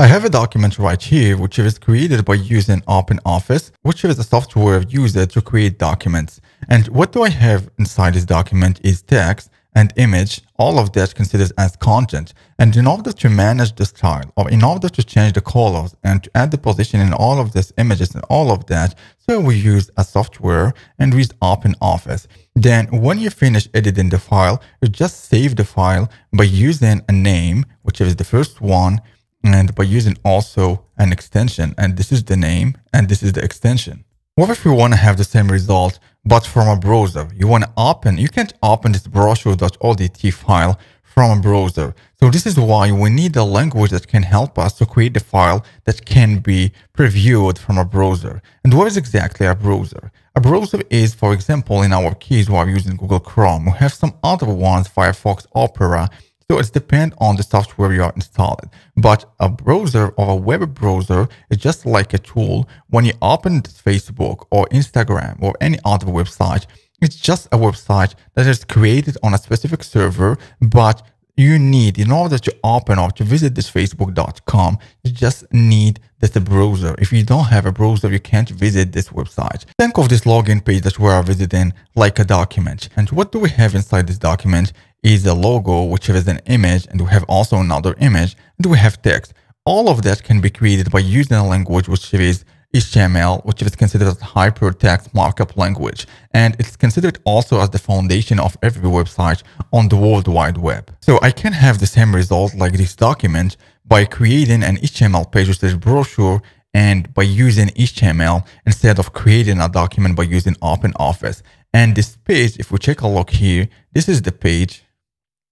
I have a document right here which is created by using OpenOffice, which is a software used to create documents. And what do I have inside this document is text and image, all of that considered as content. And in order to manage the style or in order to change the colors and to add the position in all of these images and all of that, so we use a software and we use OpenOffice. Then when you finish editing the file, you just save the file by using a name, which is the first one, and by using also an extension and this is the name and this is the extension. What if we want to have the same result but from a browser? You want to open, you can't open this brochure.odt file from a browser. So this is why we need a language that can help us to create the file that can be previewed from a browser. And what is exactly a browser? A browser is, for example, in our case, we are using Google Chrome. We have some other ones, Firefox, Opera, so it depends on the software you are installing. But a browser or a web browser is just like a tool. When you open Facebook or Instagram or any other website, it's just a website that is created on a specific server, but you need, in order to open or to visit this facebook.com, you just need this browser. If you don't have a browser, you can't visit this website. Think of this login page that we are visiting like a document. And what do we have inside this document is a logo, which is an image, and we have also another image, and we have text. All of that can be created by using a language which is HTML, which is considered as hypertext markup language, and it's considered also as the foundation of every website on the World Wide Web. So I can have the same result like this document by creating an HTML page which is brochure and by using HTML instead of creating a document by using OpenOffice. And this page, if we take a look here, this is the page.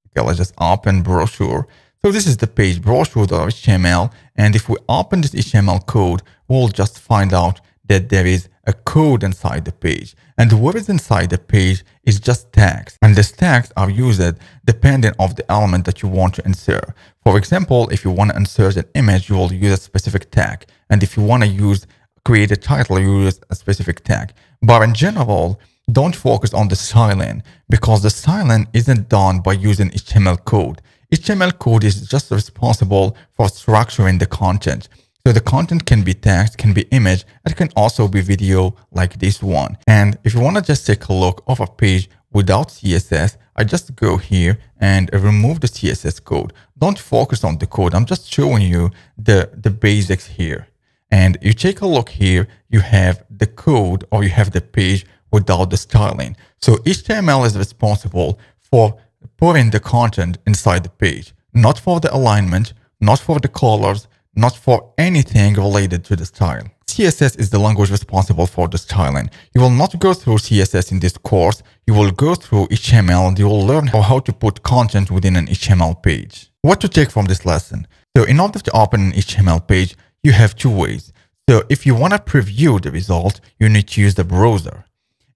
Okay, let's just open brochure. So this is the page brochure.html. And if we open this HTML code, we'll just find out that there is a code inside the page. And what is inside the page is just tags. And these tags are used depending on the element that you want to insert. For example, if you want to insert an image, you will use a specific tag. And if you want to use create a title, you use a specific tag. But in general, don't focus on the styling because the styling isn't done by using HTML code. HTML code is just responsible for structuring the content. So the content can be text, can be image, it can also be video like this one. And if you want to just take a look of a page without CSS, I just go here and remove the CSS code. Don't focus on the code. I'm just showing you the, the basics here. And you take a look here, you have the code or you have the page without the styling. So HTML is responsible for putting the content inside the page, not for the alignment, not for the colors, not for anything related to the style. CSS is the language responsible for the styling. You will not go through CSS in this course, you will go through HTML and you will learn how to put content within an HTML page. What to take from this lesson? So in order to open an HTML page, you have two ways. So if you want to preview the result, you need to use the browser.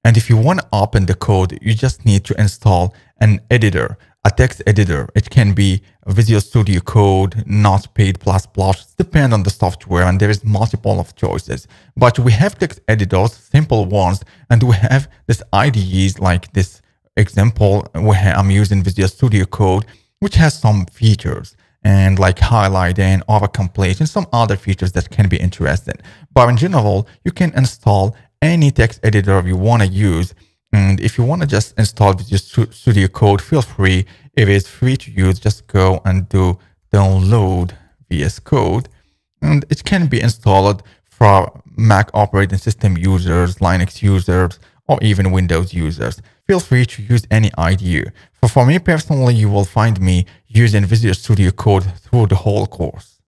And if you want to open the code, you just need to install an editor, a text editor. It can be Visual Studio Code, Notepad Notepad++, depend on the software and there is multiple of choices. But we have text editors, simple ones, and we have this IDEs like this example where I'm using Visual Studio Code, which has some features and like highlighting, autocomplete, and some other features that can be interesting. But in general, you can install any text editor you want to use. And if you want to just install Visual Studio Code, feel free. If it's free to use, just go and do download VS Code. And it can be installed for Mac operating system users, Linux users, or even Windows users. Feel free to use any IDE. For, for me personally, you will find me using Visual Studio Code through the whole course.